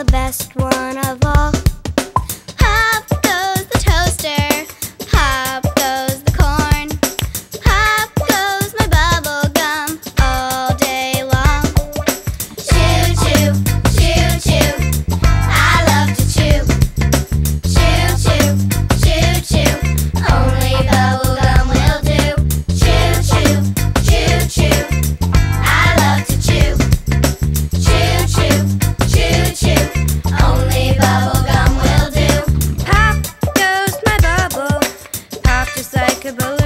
the best world. like a.